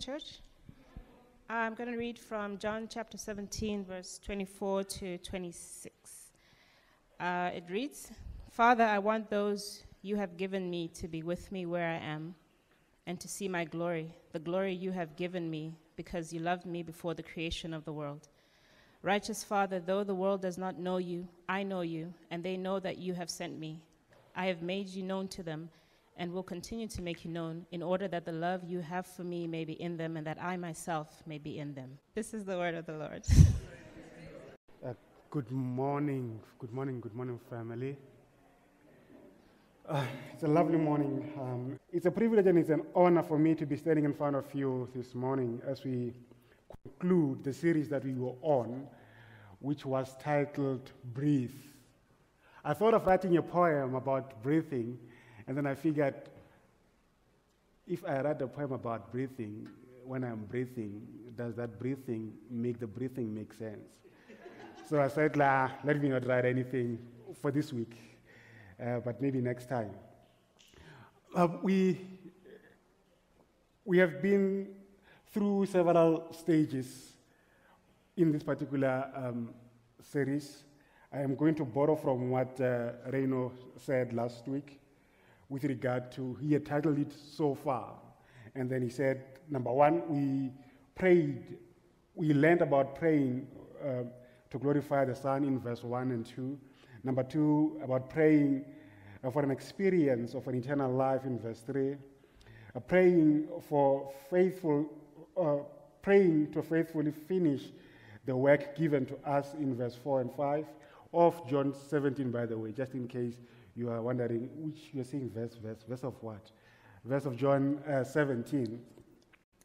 Church. I'm going to read from John chapter 17, verse 24 to 26. Uh, it reads Father, I want those you have given me to be with me where I am and to see my glory, the glory you have given me because you loved me before the creation of the world. Righteous Father, though the world does not know you, I know you, and they know that you have sent me. I have made you known to them and will continue to make you known in order that the love you have for me may be in them and that I myself may be in them. This is the word of the Lord. Uh, good morning, good morning, good morning, family. Uh, it's a lovely morning. Um, it's a privilege and it's an honor for me to be standing in front of you this morning as we conclude the series that we were on, which was titled Breathe. I thought of writing a poem about breathing, and then I figured if I write a poem about breathing, when I'm breathing, does that breathing make the breathing make sense? so I said, La, let me not write anything for this week, uh, but maybe next time. Uh, we, we have been through several stages in this particular um, series. I am going to borrow from what uh, Reno said last week with regard to, he had titled it so far. And then he said, number one, we prayed, we learned about praying uh, to glorify the Son in verse 1 and 2. Number two, about praying uh, for an experience of an eternal life in verse 3. Uh, praying for faithful uh, praying to faithfully finish the work given to us in verse 4 and 5 of John 17, by the way, just in case you are wondering which you're seeing verse, verse, verse of what? Verse of John uh, 17.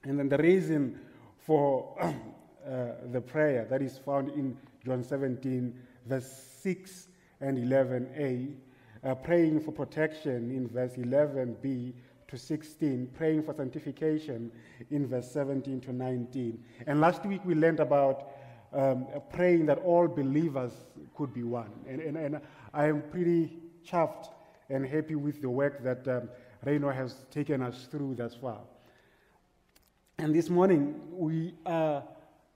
And then the reason for uh, the prayer that is found in John 17, verse 6 and 11a, uh, praying for protection in verse 11b to 16, praying for sanctification in verse 17 to 19. And last week we learned about um, praying that all believers could be one. And, and, and I am pretty chuffed and happy with the work that um, Reno has taken us through thus far. And this morning we are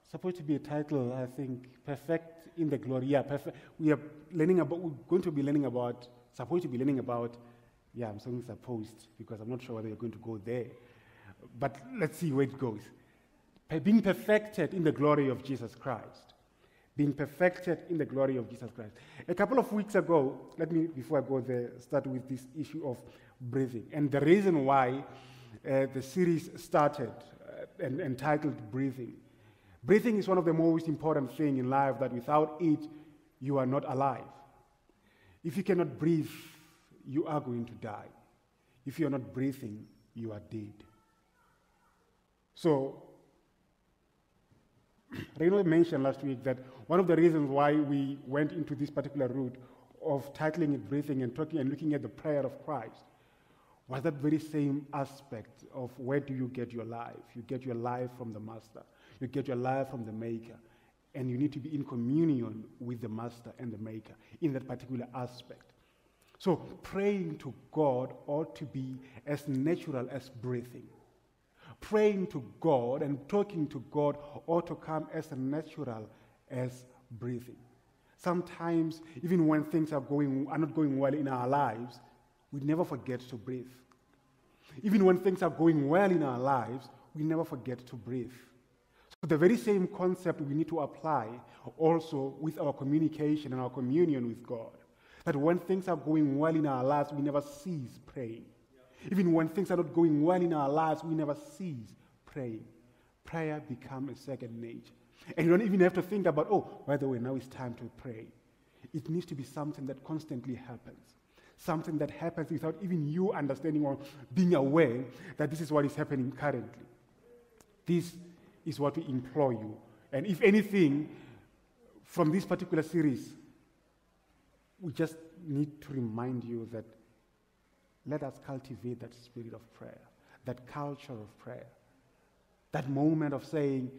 supposed to be a title, I think, Perfect in the Glory. Yeah, perfect. We are learning about, we're going to be learning about, supposed to be learning about yeah, I'm saying supposed because I'm not sure whether you're going to go there. But let's see where it goes. Being perfected in the glory of Jesus Christ. Being perfected in the glory of Jesus Christ. A couple of weeks ago, let me, before I go there, start with this issue of breathing. And the reason why uh, the series started uh, and entitled Breathing. Breathing is one of the most important things in life that without it, you are not alive. If you cannot breathe, you are going to die. If you're not breathing, you are dead. So, Reynold mentioned last week that one of the reasons why we went into this particular route of titling it breathing and talking and looking at the prayer of Christ was that very same aspect of where do you get your life? You get your life from the Master, you get your life from the Maker, and you need to be in communion with the Master and the Maker in that particular aspect. So praying to God ought to be as natural as breathing. Praying to God and talking to God ought to come as a natural as breathing. Sometimes, even when things are, going, are not going well in our lives, we never forget to breathe. Even when things are going well in our lives, we never forget to breathe. So, the very same concept we need to apply also with our communication and our communion with God. That when things are going well in our lives, we never cease praying. Even when things are not going well in our lives, we never cease praying. Prayer becomes a second nature. And you don't even have to think about, oh, by the way, now it's time to pray. It needs to be something that constantly happens. Something that happens without even you understanding or being aware that this is what is happening currently. This is what we implore you. And if anything, from this particular series, we just need to remind you that let us cultivate that spirit of prayer, that culture of prayer, that moment of saying,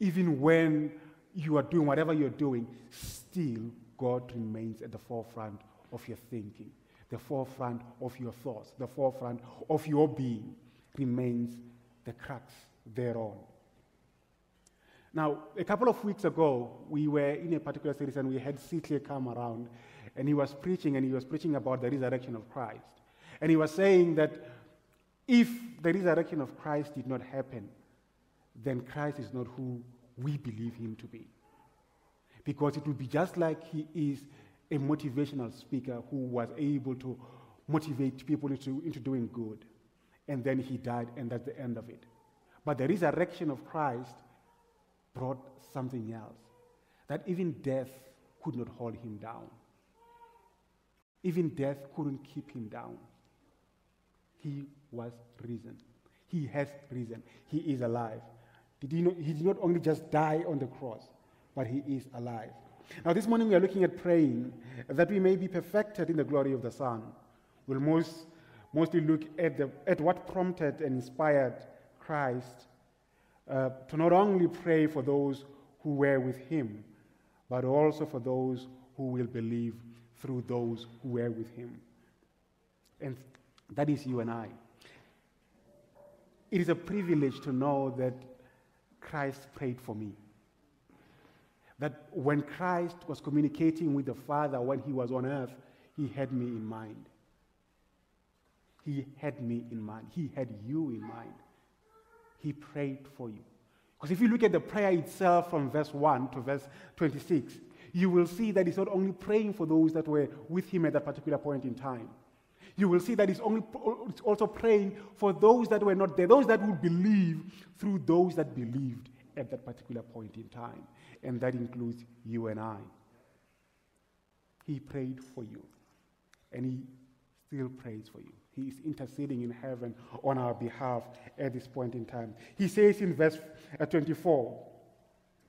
even when you are doing whatever you're doing, still God remains at the forefront of your thinking, the forefront of your thoughts, the forefront of your being remains the crux thereon. Now, a couple of weeks ago, we were in a particular series and we had Sitley come around and he was preaching and he was preaching about the resurrection of Christ. And he was saying that if the resurrection of Christ did not happen, then Christ is not who we believe him to be. Because it would be just like he is a motivational speaker who was able to motivate people into, into doing good. And then he died, and that's the end of it. But the resurrection of Christ brought something else that even death could not hold him down. Even death couldn't keep him down. He was risen. He has risen. He is alive. Did he, not, he did not only just die on the cross, but he is alive. Now, this morning we are looking at praying that we may be perfected in the glory of the Son. We'll most, mostly look at, the, at what prompted and inspired Christ uh, to not only pray for those who were with him, but also for those who will believe through those who were with him. And that is you and I. It is a privilege to know that Christ prayed for me. That when Christ was communicating with the Father when he was on earth, he had me in mind. He had me in mind. He had you in mind. He prayed for you. Because if you look at the prayer itself from verse 1 to verse 26, you will see that he's not only praying for those that were with him at that particular point in time. You will see that he's only, also praying for those that were not there, those that would believe through those that believed at that particular point in time. And that includes you and I. He prayed for you, and he still prays for you. He is interceding in heaven on our behalf at this point in time. He says in verse uh, 24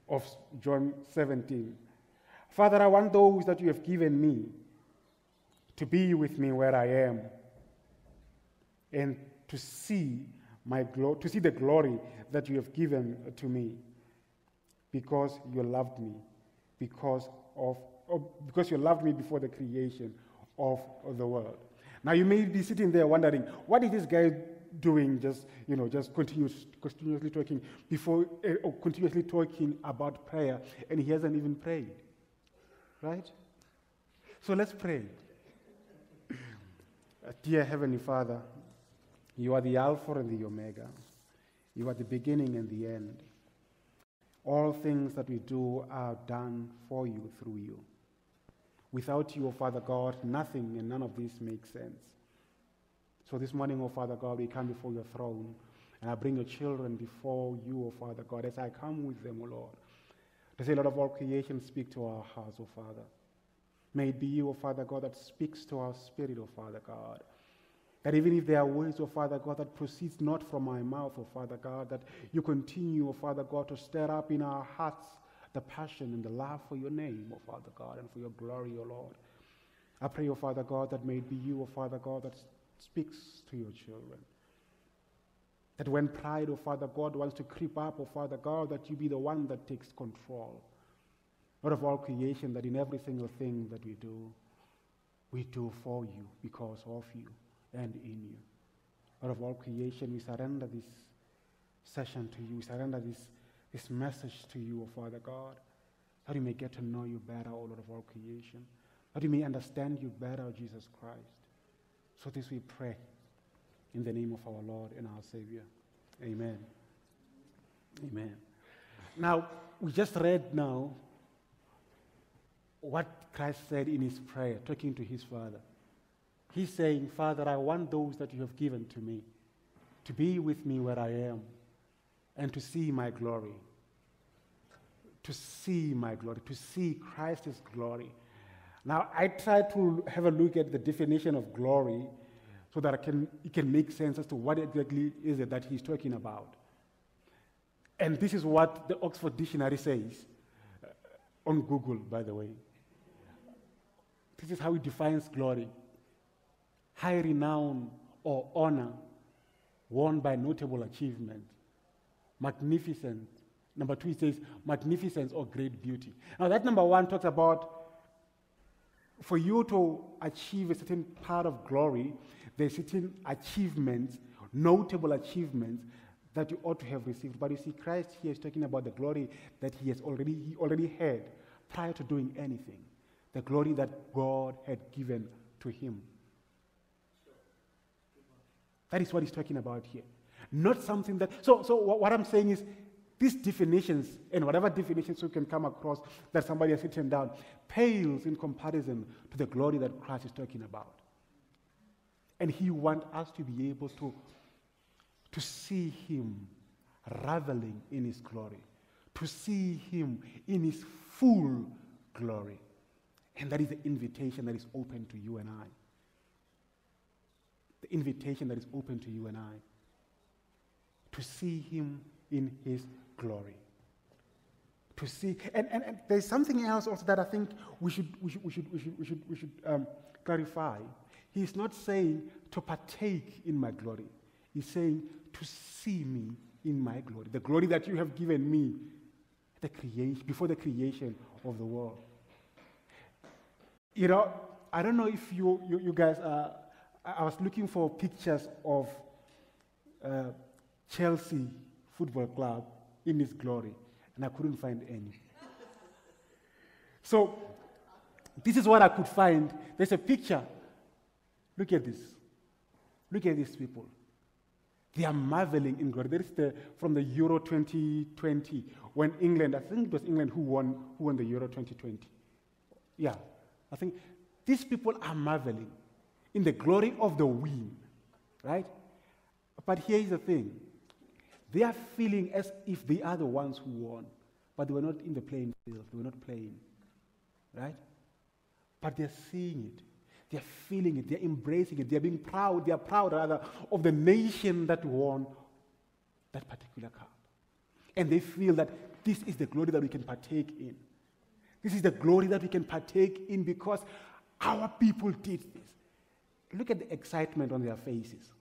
of John 17, Father, I want those that you have given me to be with me where I am and to see my glo- to see the glory that you have given to me because you loved me because of because you loved me before the creation of, the world. Now you may be sitting there wondering what is this guy doing? Just you know just continuous, continuously talking before uh, or continuously talking about prayer and he hasn't even prayed right? So let's pray Uh, dear Heavenly Father, you are the Alpha and the Omega. You are the beginning and the end. All things that we do are done for you through you. Without you, O Father God, nothing and none of this makes sense. So this morning, O Father God, we come before your throne, and I bring your children before you, O Father God, as I come with them, O Lord. To say, Lord of all creation, speak to our hearts, O Father. May it be you, O Father God, that speaks to our spirit, O Father God. That even if there are words, O Father God, that proceeds not from my mouth, O Father God, that you continue, O Father God, to stir up in our hearts the passion and the love for your name, O Father God, and for your glory, O Lord. I pray, O Father God, that may it be you, O Father God, that speaks to your children. That when pride, O Father God, wants to creep up, O Father God, that you be the one that takes control. Lord of all creation, that in every single thing that we do, we do for you, because of you, and in you. Lord of all creation, we surrender this session to you. We surrender this, this message to you, O Father God, that we may get to know you better, O Lord of all creation, that we may understand you better, O Jesus Christ. So this we pray in the name of our Lord and our Savior. Amen. Amen. Now, we just read now what Christ said in his prayer, talking to his Father. He's saying, Father, I want those that you have given to me to be with me where I am and to see my glory. To see my glory, to see Christ's glory. Now, I try to have a look at the definition of glory so that I can, it can make sense as to what exactly is it that he's talking about. And this is what the Oxford Dictionary says uh, on Google, by the way. This is how he defines glory high renown or honor won by notable achievement, magnificent. Number two, it says magnificence or great beauty. Now, that number one talks about for you to achieve a certain part of glory, there's certain achievements, notable achievements that you ought to have received. But you see, Christ here is talking about the glory that he has already, he already had prior to doing anything. The glory that God had given to him. That is what he's talking about here. Not something that. So, so what I'm saying is, these definitions and whatever definitions you can come across that somebody has written down pales in comparison to the glory that Christ is talking about. And he wants us to be able to, to see him reveling in his glory, to see him in his full glory. And that is the invitation that is open to you and I. The invitation that is open to you and I. To see him in his glory. To see, and, and, and, there's something else also that I think we should, we should, we should, we should, we should, we should um, clarify. He's not saying to partake in my glory. He's saying to see me in my glory, the glory that you have given me the creation, before the creation of the world. You know, I don't know if you, you, you guys are, I was looking for pictures of uh, Chelsea Football Club in its glory, and I couldn't find any. so, this is what I could find. There's a picture. Look at this. Look at these people. They are marveling in glory. There is the from the Euro 2020 when England, I think it was England who won who won the Euro 2020. Yeah, I think these people are marveling in the glory of the win, right? But here is the thing they are feeling as if they are the ones who won, but they were not in the playing field, they were not playing. Right? But they're seeing it. They're feeling it. They're embracing it. They're being proud. They're proud, rather, of the nation that won that particular cup. And they feel that this is the glory that we can partake in. This is the glory that we can partake in because our people did this. Look at the excitement on their faces.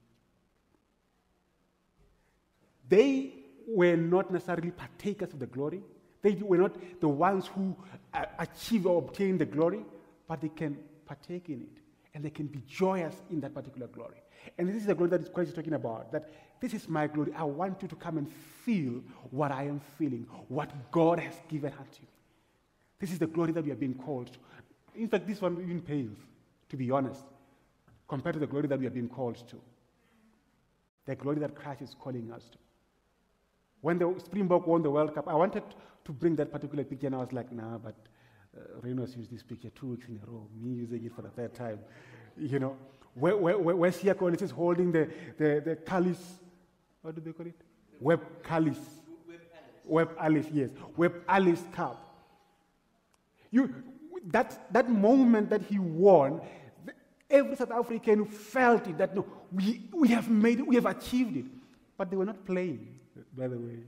They were not necessarily partakers of the glory. They were not the ones who uh, achieve or obtained the glory, but they can partake in it. And they can be joyous in that particular glory. And this is the glory that Christ is talking about. That this is my glory. I want you to come and feel what I am feeling, what God has given unto you. This is the glory that we are being called to. In fact, this one even pales, to be honest, compared to the glory that we are being called to. The glory that Christ is calling us to. When the Springbok won the World Cup, I wanted to bring that particular picture, and I was like, nah, but uh, Reynolds used this picture two weeks in a row, me using it for the third time. You know, where, where, where, where Siya Kolisi is holding the, the, the Callis, what do they call it? Web Callis. Webb Ellis, yes. Webb Ellis Cup. You, that, that moment that he won, every South African felt it that no, we, we have made it, we have achieved it. But they were not playing by the way.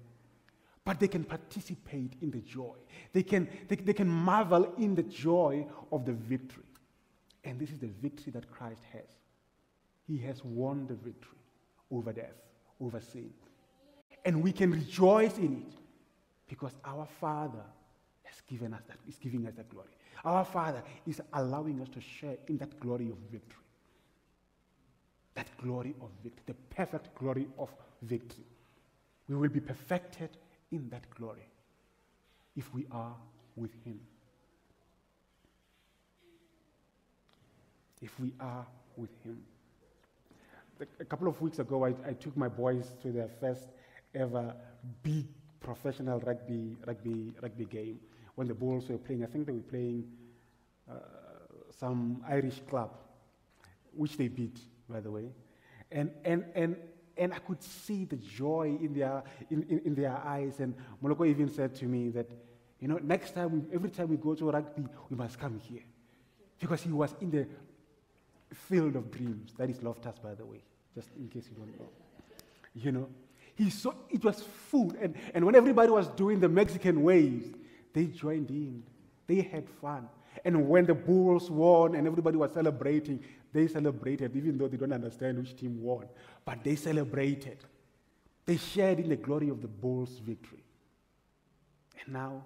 But they can participate in the joy. They can, they, they can marvel in the joy of the victory. And this is the victory that Christ has. He has won the victory over death, over sin. And we can rejoice in it because our Father has given us that, is giving us that glory. Our Father is allowing us to share in that glory of victory. That glory of victory, the perfect glory of victory we will be perfected in that glory if we are with Him. If we are with Him. A couple of weeks ago, I, I took my boys to their first ever big professional rugby, rugby, rugby game when the Bulls were playing. I think they were playing uh, some Irish club, which they beat, by the way. And, and, and and I could see the joy in their, in, in, in their eyes. And Moloko even said to me that, you know, next time, every time we go to rugby, we must come here. Because he was in the field of dreams. That is Loftus, by the way, just in case you don't know. You know, he saw it was full. And, and when everybody was doing the Mexican waves, they joined in. They had fun. And when the Bulls won and everybody was celebrating, they celebrated, even though they don't understand which team won. But they celebrated. They shared in the glory of the Bulls' victory. And now,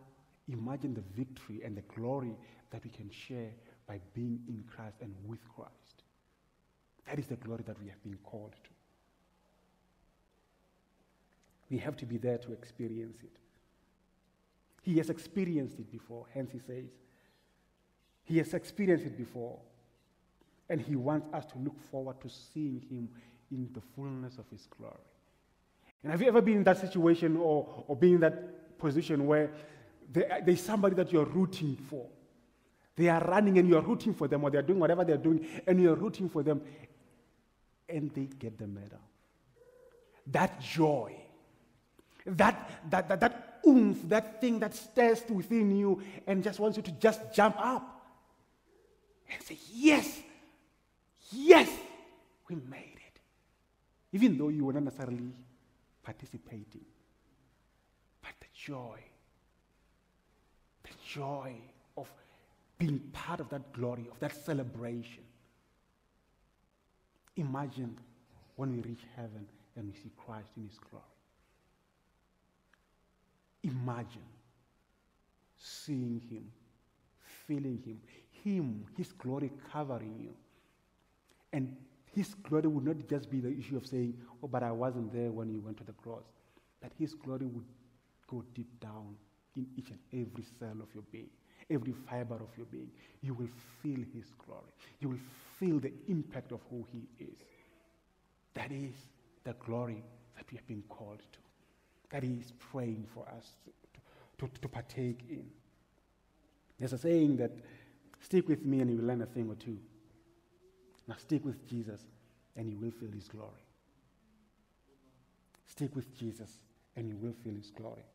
imagine the victory and the glory that we can share by being in Christ and with Christ. That is the glory that we have been called to. We have to be there to experience it. He has experienced it before, hence he says. He has experienced it before. And he wants us to look forward to seeing him in the fullness of his glory. And have you ever been in that situation or, or been in that position where there, there's somebody that you're rooting for? They are running and you're rooting for them, or they're doing whatever they're doing, and you're rooting for them, and they get the medal. That joy, that, that, that, that oomph, that thing that stirs within you and just wants you to just jump up and say, Yes, yes, we made it. Even though you were not necessarily participating. But the joy, the joy of being part of that glory, of that celebration. Imagine when we reach heaven and we see Christ in his glory. Imagine seeing him, feeling him, him, his glory covering you. And his glory would not just be the issue of saying, Oh, but I wasn't there when you went to the cross. That his glory would go deep down in each and every cell of your being, every fiber of your being. You will feel his glory. You will feel the impact of who he is. That is the glory that we have been called to, that he is praying for us to, to, to partake in. There's a saying that stick with me and you will learn a thing or two. Now stick with Jesus and you will feel his glory. Stick with Jesus and you will feel his glory.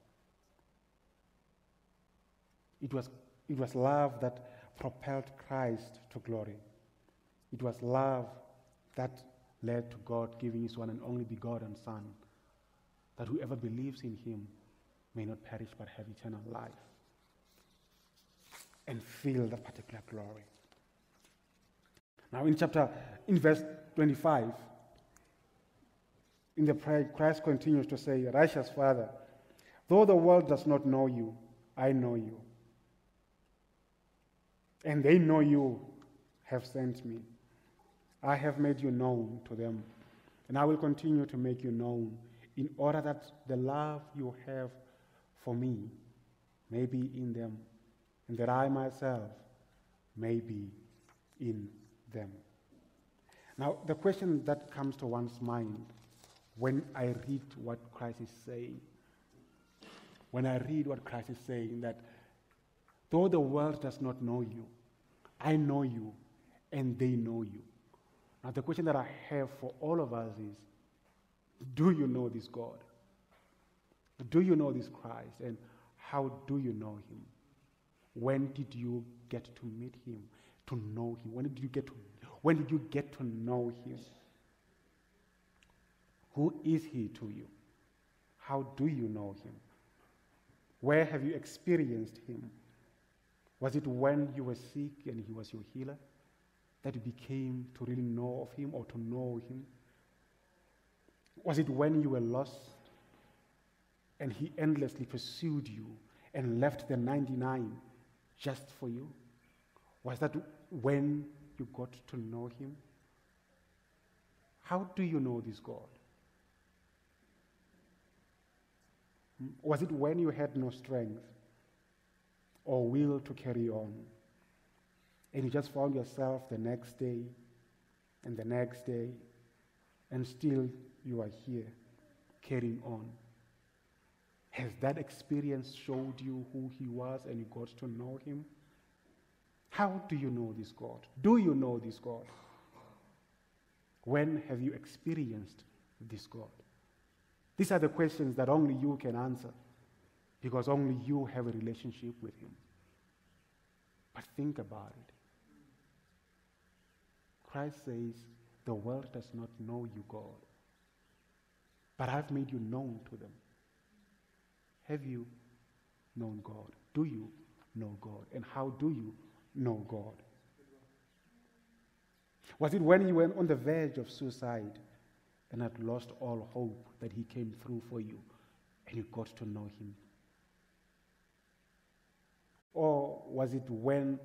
It was, it was love that propelled Christ to glory. It was love that led to God giving his one and only begotten Son, that whoever believes in him may not perish but have eternal life and feel that particular glory. Now, in chapter, in verse 25, in the prayer, Christ continues to say, Righteous Father, though the world does not know you, I know you. And they know you have sent me. I have made you known to them, and I will continue to make you known in order that the love you have for me may be in them, and that I myself may be in them. Now, the question that comes to one's mind when I read what Christ is saying, when I read what Christ is saying, that though the world does not know you, I know you, and they know you. Now, the question that I have for all of us is do you know this God? Do you know this Christ? And how do you know him? When did you get to meet him? to know him? When did you get to when did you get to know him? Who is he to you? How do you know him? Where have you experienced him? Was it when you were sick and he was your healer that you became to really know of him or to know him? Was it when you were lost and he endlessly pursued you and left the 99 just for you? Was that when you got to know him? How do you know this God? Hmm? Was it when you had no strength or will to carry on? And you just found yourself the next day and the next day, and still you are here carrying on. Has that experience showed you who he was and you got to know him? How do you know this God? Do you know this God? When have you experienced this God? These are the questions that only you can answer because only you have a relationship with Him. But think about it. Christ says, The world does not know you, God, but I've made you known to them. Have you known God? Do you know God? And how do you know God? Was it when you were on the verge of suicide and had lost all hope that He came through for you and you got to know Him? Or was it when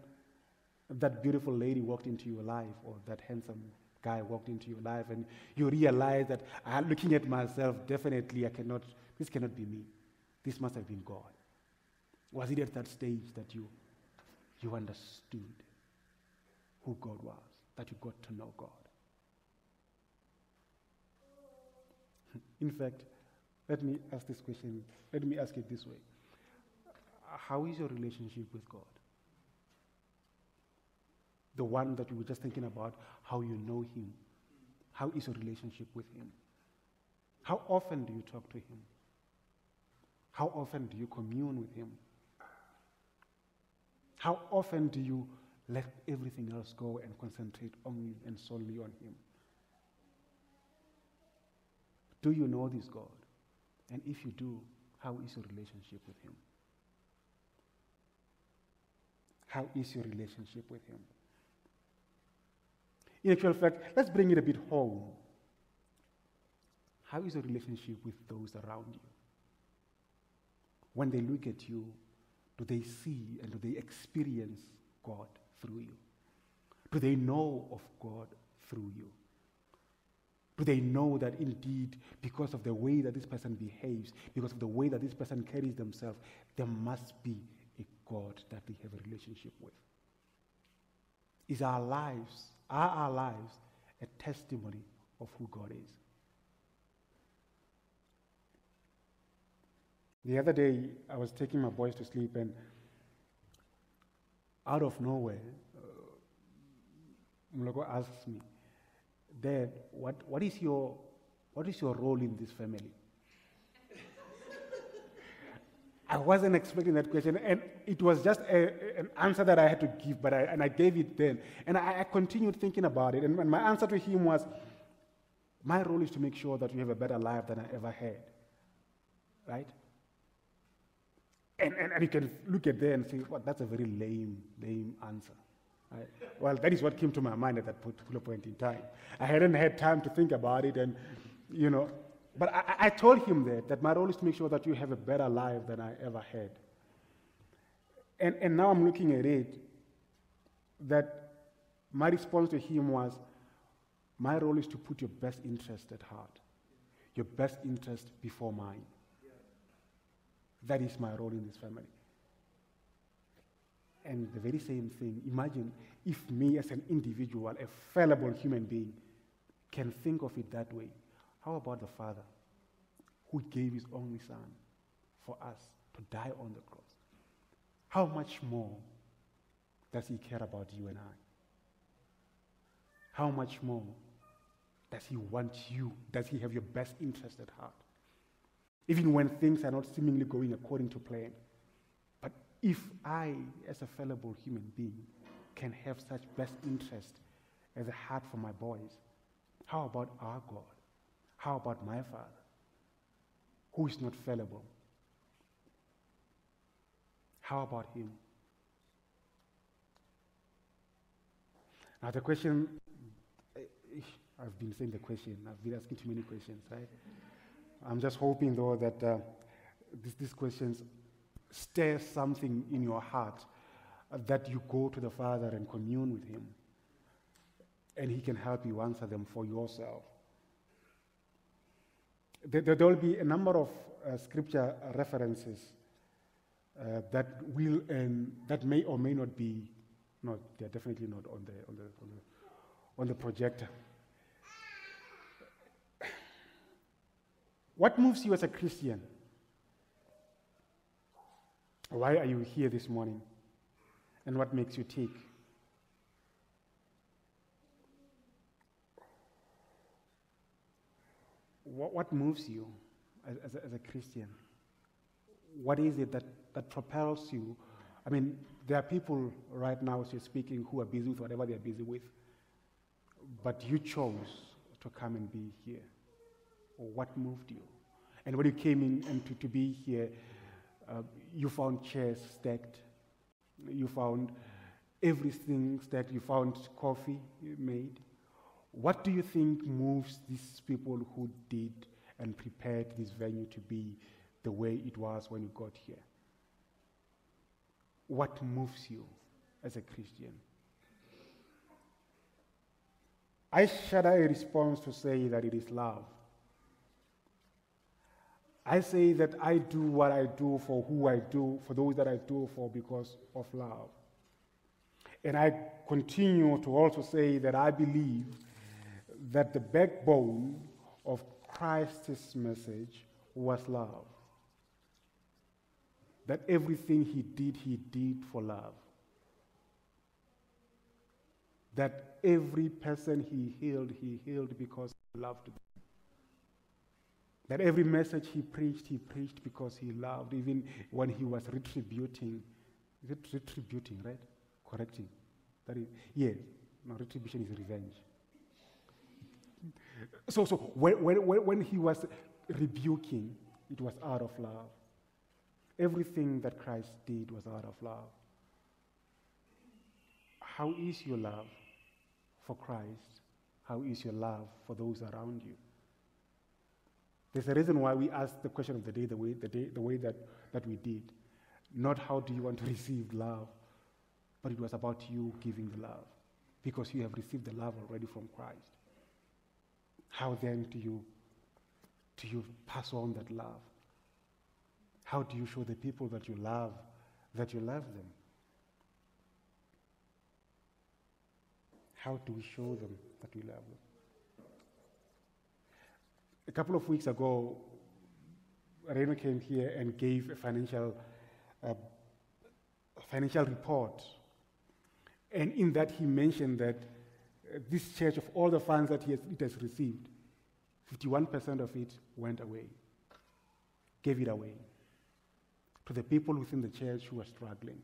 that beautiful lady walked into your life or that handsome guy walked into your life and you realize that uh, looking at myself, definitely I cannot, this cannot be me. This must have been God. Was it at that stage that you, you understood who God was, that you got to know God? In fact, let me ask this question, let me ask it this way How is your relationship with God? The one that we were just thinking about, how you know Him. How is your relationship with Him? How often do you talk to Him? How often do you commune with Him? How often do you let everything else go and concentrate only and solely on Him? Do you know this God? And if you do, how is your relationship with Him? How is your relationship with Him? In actual fact, let's bring it a bit home. How is your relationship with those around you? When they look at you, do they see and do they experience God through you? Do they know of God through you? Do they know that indeed, because of the way that this person behaves, because of the way that this person carries themselves, there must be a God that they have a relationship with? Is our lives, are our lives a testimony of who God is? The other day, I was taking my boys to sleep, and out of nowhere, uh, Mlogo asks me, Dad, what, what, is your, what is your role in this family? I wasn't expecting that question, and it was just a, an answer that I had to give, but I, and I gave it then. And I, I continued thinking about it, and my answer to him was, my role is to make sure that you have a better life than I ever had. Right? And, and, and you can look at there and say, well, that's a very lame, lame answer. Right? Well, that is what came to my mind at that particular point in time. I hadn't had time to think about it, and, you know, but I, I told him that, that my role is to make sure that you have a better life than I ever had. And, and now I'm looking at it, that my response to him was, my role is to put your best interest at heart, your best interest before mine. That is my role in this family. And the very same thing, imagine if me as an individual, a fallible human being, can think of it that way. How about the Father who gave his only Son for us to die on the cross? How much more does he care about you and I? How much more does he want you? Does he have your best interest at heart? Even when things are not seemingly going according to plan. But if I, as a fallible human being, can have such best interest as a heart for my boys, how about our God? How about my Father, who is not fallible? How about Him? Now, the question I've been saying the question, I've been asking too many questions, right? I'm just hoping, though, that uh, this, these questions stir something in your heart uh, that you go to the Father and commune with Him. And He can help you answer them for yourself. There, will be a number of uh, scripture references uh, that will and that may or may not be, no, they're definitely not on the, on the, on the, on the projector. What moves you as a Christian? Why are you here this morning? And what makes you tick? What, what moves you as, as, a, as, a, Christian? What is it that, that propels you? I mean, there are people right now, as you're speaking, who are busy with whatever they're busy with, but you chose to come and be here. What moved you? And when you came in and to, to be here, uh, you found chairs stacked. You found everything stacked. You found coffee made. What do you think moves these people who did and prepared this venue to be the way it was when you got here? What moves you as a Christian? I shudder a response to say that it is love. I say that I do what I do for who I do, for those that I do for because of love. And I continue to also say that I believe that the backbone of Christ's message was love. That everything he did, he did for love. That every person he healed, he healed because he loved them. That every message he preached, he preached because he loved, even when he was retributing. Is it retributing, right? Correcting. That is, yes. No, retribution is revenge. So, so when, when, when he was rebuking, it was out of love. Everything that Christ did was out of love. How is your love for Christ? How is your love for those around you? There's a reason why we asked the question of the day the way, the day, the way that, that we did. Not how do you want to receive love, but it was about you giving the love because you have received the love already from Christ. How then do you, do you pass on that love? How do you show the people that you love that you love them? How do we show them that we love them? A couple of weeks ago, Reno came here and gave a financial, uh, financial report. And in that, he mentioned that this church, of all the funds that has, it has received, 51% of it went away, gave it away to the people within the church who are struggling,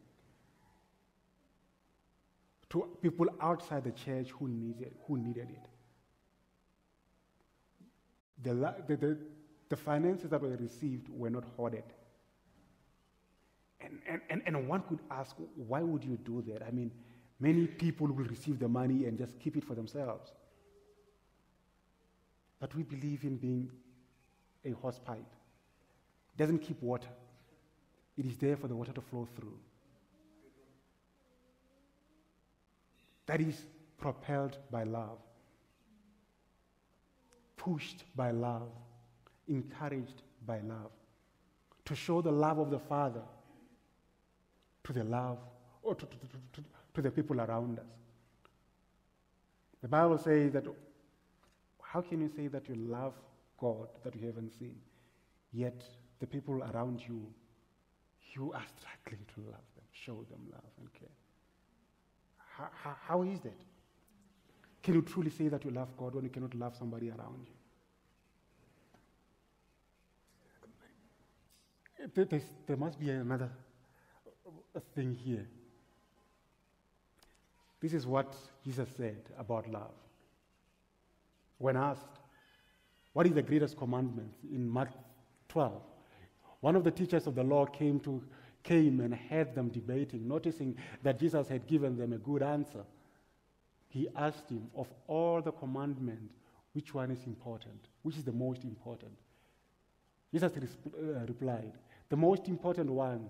to people outside the church who needed, who needed it. The, the, the, the finances that were received were not hoarded. And, and, and, and one could ask, why would you do that? I mean, many people will receive the money and just keep it for themselves. But we believe in being a hose pipe. It doesn't keep water. It is there for the water to flow through. That is propelled by love pushed by love, encouraged by love, to show the love of the Father to the love Oh, or to, to, to, to, the people around us. The Bible says that how can you say that you love God that you haven't seen, yet the people around you, you are struggling to love them, show them love and care? how, how, how is that? Can you truly say that you love God when you cannot love somebody around you? There's, there must be another thing here. This is what Jesus said about love. When asked, What is the greatest commandment in Mark 12? One of the teachers of the law came, to, came and heard them debating, noticing that Jesus had given them a good answer he asked him, Of all the commandments, which one is important? Which is the most important? Jesus uh, replied, The most important one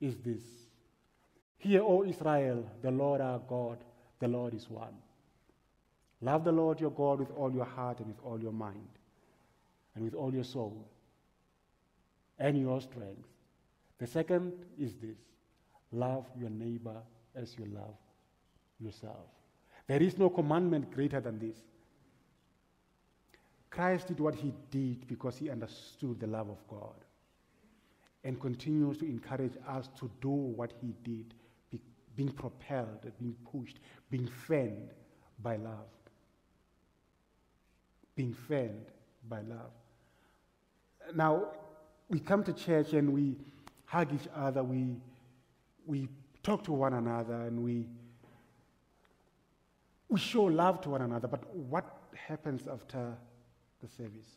is this Hear, O Israel, the Lord our God, the Lord is one. Love the Lord your God with all your heart and with all your mind and with all your soul and your strength. The second is this love your neighbor as you love yourself. There is no commandment greater than this. Christ did what he did because he understood the love of God and continues to encourage us to do what he did, being propelled, being pushed, being fanned by love. Being fanned by love. Now, we come to church and we hug each other, we, we talk to one another, and we we show love to one another, but what happens after the service?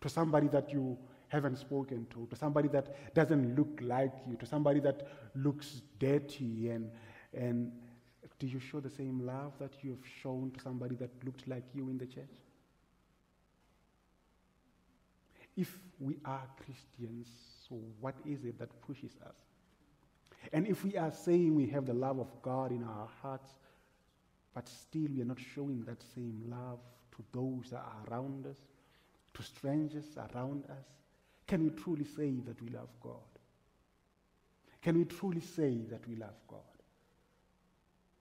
To somebody that you haven't spoken to, to somebody that doesn't look like you, to somebody that looks dirty, and, and do you show the same love that you have shown to somebody that looked like you in the church? If we are Christians, so what is it that pushes us? And if we are saying we have the love of God in our hearts, but still we are not showing that same love to those that are around us, to strangers around us? Can we truly say that we love God? Can we truly say that we love God?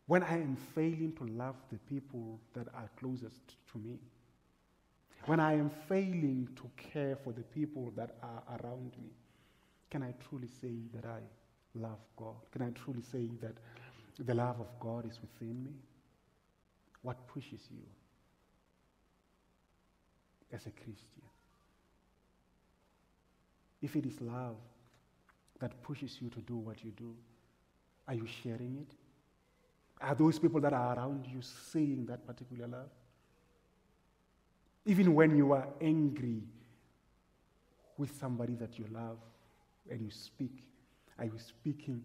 When I am failing to love the people that are closest to me, when I am failing to care for the people that are around me, can I truly say that I love God? Can I truly say that the love of God is within me? What pushes you as a Christian? If it is love that pushes you to do what you do, are you sharing it? Are those people that are around you seeing that particular love? Even when you are angry with somebody that you love and you speak, are you speaking?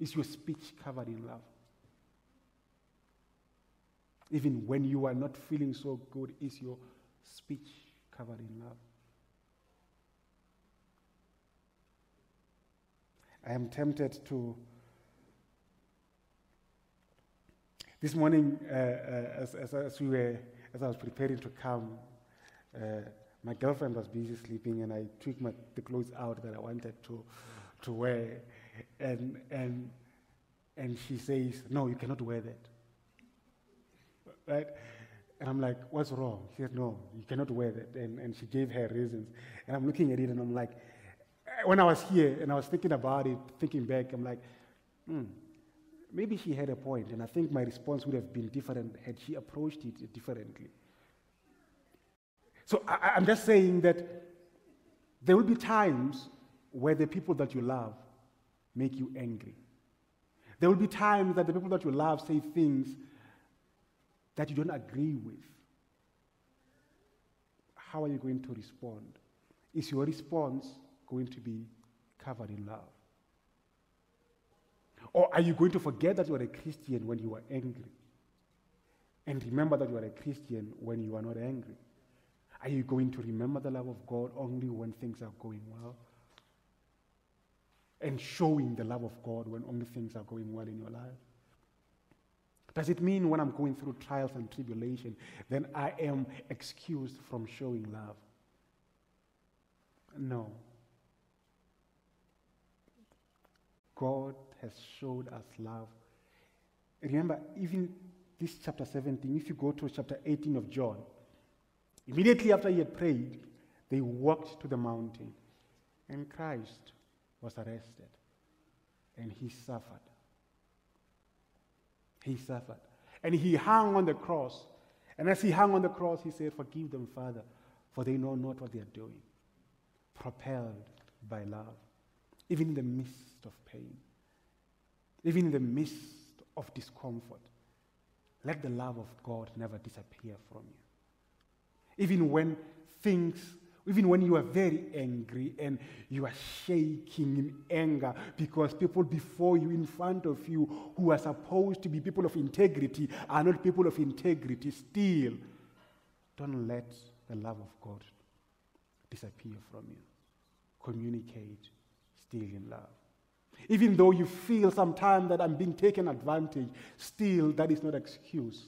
Is your speech covered in love? Even when you are not feeling so good, is your speech covered in love? I am tempted to. This morning, uh, uh, as, as, as, we were, as I was preparing to come, uh, my girlfriend was busy sleeping, and I took my, the clothes out that I wanted to, to wear, and, and, and she says, "No, you cannot wear that." Right? And I'm like, "What's wrong?" She said, "No, you cannot wear that," and, and she gave her reasons, and I'm looking at it, and I'm like, when I was here and I was thinking about it, thinking back, I'm like, hmm, maybe she had a point, and I think my response would have been different had she approached it differently. So I, I'm just saying that there will be times where the people that you love make you angry. There will be times that the people that you love say things that you don't agree with. How are you going to respond? Is your response going to be covered in love? Or are you going to forget that you are a Christian when you are angry? And remember that you are a Christian when you are not angry? Are you going to remember the love of God only when things are going well? And showing the love of God when only things are going well in your life? Does it mean when I'm going through trials and tribulation, then I am excused from showing love? No. God has showed us love. Remember, even this chapter 17, if you go to chapter 18 of John, immediately after he had prayed, they walked to the mountain, and Christ was arrested, and he suffered. He suffered. And he hung on the cross. And as he hung on the cross, he said, Forgive them, Father, for they know not what they are doing. Propelled by love, even in the midst of pain, even in the midst of discomfort, let the love of God never disappear from you. Even when things, even when you are very angry and you are shaking in anger because people before you, in front of you, who are supposed to be people of integrity, are not people of integrity, still don't let the love of God disappear from you. Communicate still in love. Even though you feel sometimes that I'm being taken advantage, still that is not excuse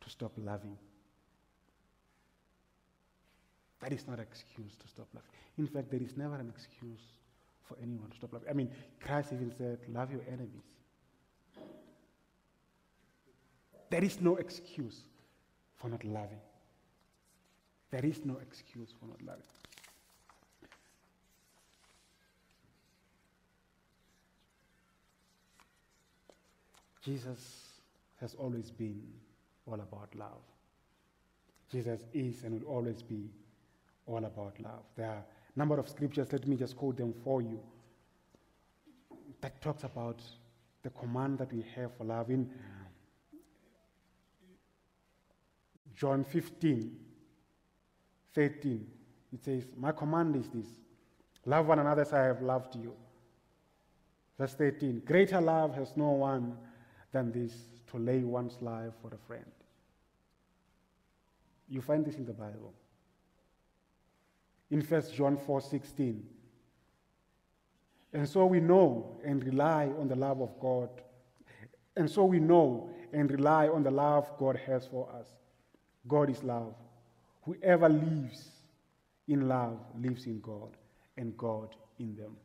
to stop loving. That is not excuse to stop loving. In fact, there is never an excuse for anyone to stop loving. I mean, Christ even said, Love your enemies. There is no excuse for not loving. There is no excuse for not loving. Jesus has always been all about love. Jesus is and will always be all about love. There are a number of scriptures, let me just quote them for you, that talks about the command that we have for love. In John 15, 13, it says, My command is this love one another as I have loved you. Verse 13, Greater love has no one than this to lay one's life for a friend. You find this in the Bible. In 1 John 4 16. And so we know and rely on the love of God. And so we know and rely on the love God has for us. God is love. Whoever lives in love lives in God, and God in them.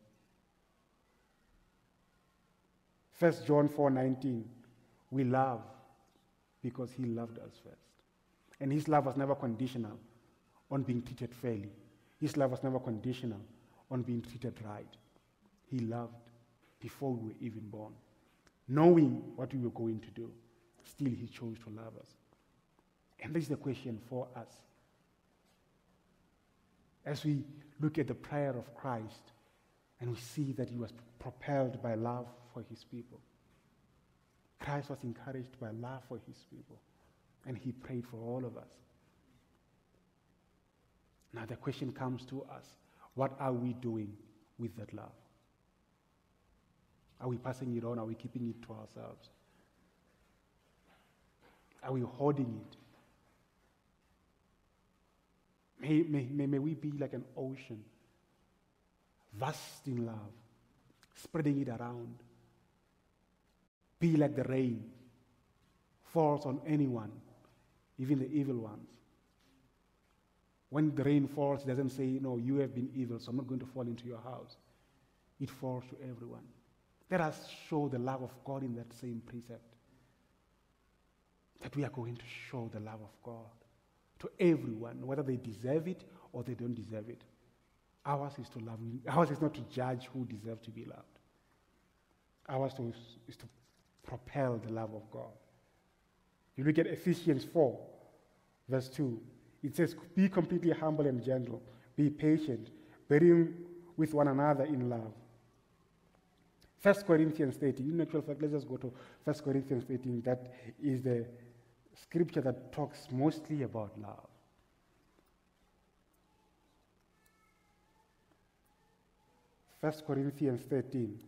1 John 4:19 We love because he loved us first. And his love was never conditional on being treated fairly. His love was never conditional on being treated right. He loved before we were even born. Knowing what we were going to do, still he chose to love us. And this is the question for us. As we look at the prayer of Christ and we see that he was propelled by love for his people. Christ was encouraged by love for his people, and he prayed for all of us. Now, the question comes to us what are we doing with that love? Are we passing it on? Are we keeping it to ourselves? Are we hoarding it? May, may, may, may we be like an ocean, vast in love, spreading it around. Be like the rain, falls on anyone, even the evil ones. When the rain falls, it doesn't say, No, you have been evil, so I'm not going to fall into your house. It falls to everyone. Let us show the love of God in that same precept. That we are going to show the love of God to everyone, whether they deserve it or they don't deserve it. Ours is to love. Ours is not to judge who deserves to be loved. Ours is to propel the love of God. You look at Ephesians 4, verse 2. It says, Be completely humble and gentle, be patient, bearing with one another in love. 1 Corinthians 13. In actual fact, let's just go to 1 Corinthians 13. That is the scripture that talks mostly about love. First Corinthians 13.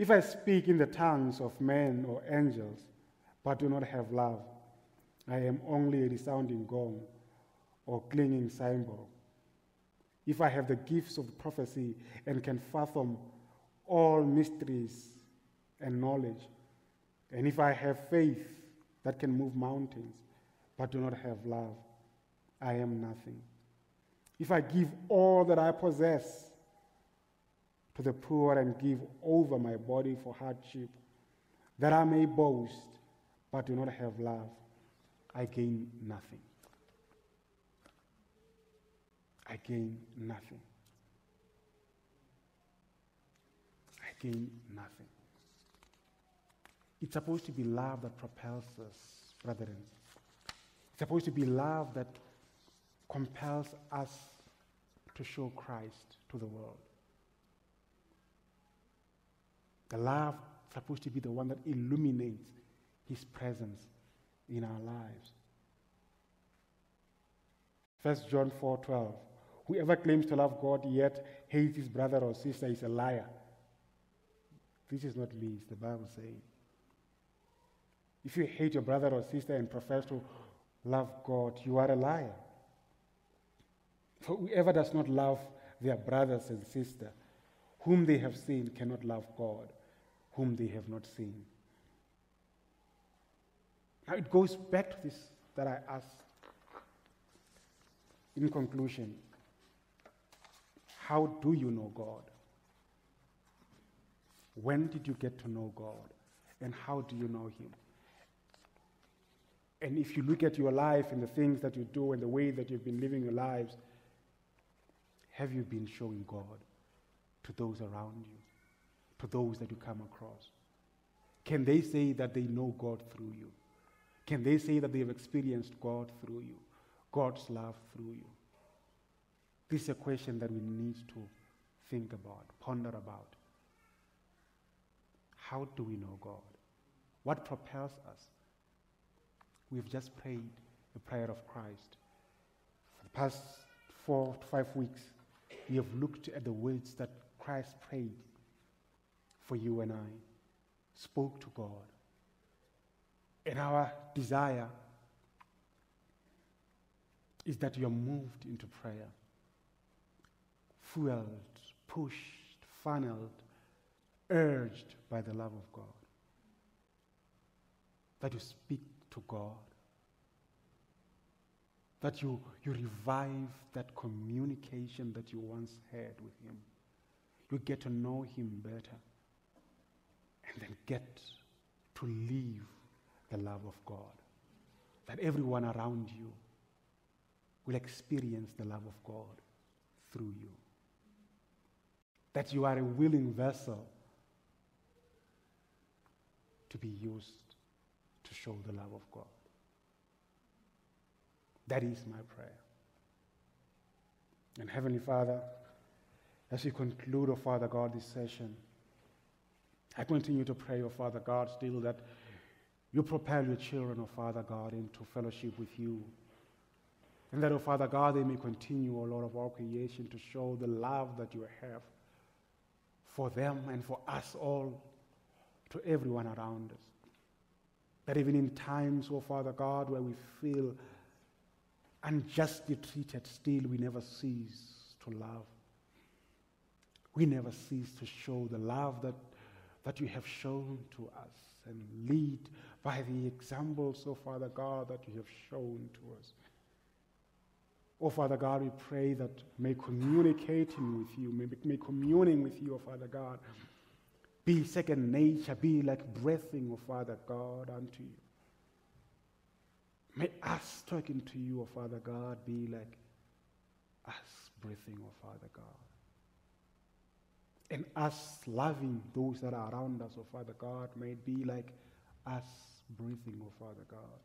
If I speak in the tongues of men or angels, but do not have love, I am only a resounding gong or clanging cymbal. If I have the gifts of prophecy and can fathom all mysteries and knowledge, and if I have faith that can move mountains, but do not have love, I am nothing. If I give all that I possess to the poor and give over my body for hardship, that I may boast, but do not have love, I gain nothing. I gain nothing. I gain nothing. It's supposed to be love that propels us, brethren. It's supposed to be love that compels us to show Christ to the world. The love supposed to be the one that illuminates his presence in our lives. 1 John 4:12 Whoever claims to love God yet hates his brother or sister is a liar. This is not me, it's the Bible saying. If you hate your brother or sister and profess to love God, you are a liar. For whoever does not love their brothers and sisters, whom they have seen, cannot love God, whom they have not seen. Now it goes back to this that I asked in conclusion. How do you know God? When did you get to know God? And how do you know Him? And if you look at your life and the things that you do and the way that you've been living your lives, have you been showing God to those around you, those that you come across? Can they say that they know God through you? Can they say that they have experienced God through you, God's love through you? This is a question that we need to think about, ponder about. How do we know God? What propels us? We've just prayed the prayer of Christ. For the past four to five weeks, we have looked at the words that Christ prayed for you and I, spoke to God. And our desire is that you are moved into prayer, fueled, pushed, funneled, urged by the love of God. that you speak to God, that you, you revive that communication that you once had with Him. You get to know Him better and then get to live the love of God. That everyone around you will experience the love of God through you. That you are a willing vessel to be used to show the love of God. That is my prayer. And Heavenly Father, as we conclude, oh Father God, this session, I continue to pray, oh Father God, still that you propel your children, oh Father God, into fellowship with you. And that, oh Father God, they may continue, oh Lord of all creation, to show the love that you have for them and for us all, to everyone around us. That even in times, oh Father God, where we feel unjustly treated, still we never cease to love. We never cease to show the love that, that you have shown to us and lead by the examples, oh Father God, that you have shown to us. Oh Father God, we pray that may communicating with you, may, may communing with you, oh Father God, be second nature, be like breathing, oh Father God, unto you. May us talking to you, oh Father God, be like us breathing, oh Father God. And us loving those that are around us, oh Father God, may it be like us breathing, oh Father God.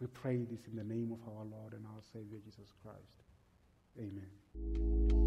We pray this in the name of our Lord and our Savior Jesus Christ. Amen.